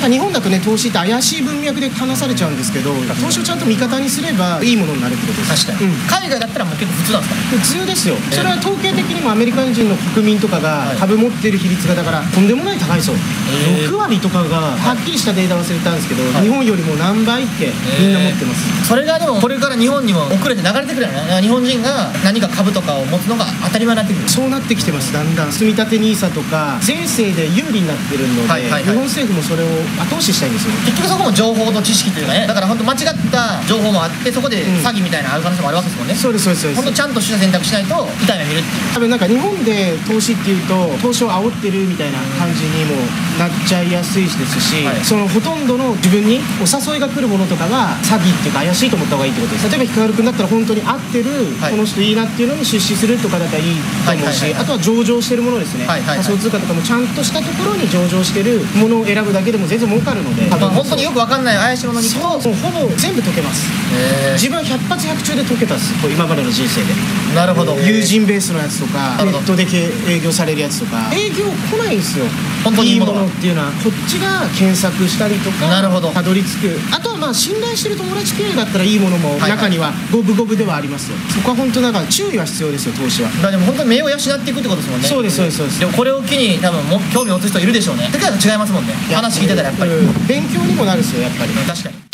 なんか日本だとね投資って怪しい文脈で話されちゃうんですけど投資をちゃんと味方にすればいいものになるってことです確かに、うん。海外だったらもう結構普通なんですか？普通ですよ。それは統計的にもアメリカ人の国民とかが株持ってる比率がだからとんでもない高いそう。へー6割とかがはっきりしたデータ忘れたんですけど日本よりも何倍ってみんな持ってます。それがでもこれから日本にも遅れて流れてくるよね。日本人が何か株とかを持つのが当たり前になってくる。そうなってきてます。だんだん。積立 NISA とか税制で有利になってるので、はいはいはい。日本政府もそれを後押ししたいんですよ。結局そこも情報と知識というかねだから本当間違った情報もあってそこでうん。詐欺みたいなのある可能性もあるわけですもんね、そうですそうですそうです。本当ちゃんとした選択しないと痛い目見るってい。う多分なんか日本で投資っていうと投資を煽ってるみたいな感じにもなっちゃいやすいですし、はい。そのほとんどの自分にお誘いが来るものとかは詐欺っていうか怪しいと思った方がいいってことです。例えばヒカル君だったら本当に合ってる、はい。この人いいなっていうのに出資するとかだったらいいと思うし、はいはいはい。あとは上場してるものですね、はいはいはい。仮想通貨とかもちゃんとしたところに上場してるものを選ぶだけでも全然儲かるので、まあ、本当によくわかんない怪しいものにそうもうほぼ全部解けます。へ自分は100発100中で解けたっす今までの人生で。ーなるほど。友人ベースのやつとかネットで経営業されるやつとか。営業来ないんですよ。本当にいいものっていうのは。こっちが検索したりとかなるほど。たどり着く。あとはまあ信頼してる友達経由だったらいいものもはいはい。中には五分五分ではありますよ。そこは本当なんか注意は必要ですよ投資は。だでも本当に目を養っていくってことですもんね。そうですそうですそうです。でもこれを機に多分も興味を人いるでしょうね。世界と違いますもんね。話聞いてたらやっぱり、うん。勉強にもなるんですよやっぱり。確かに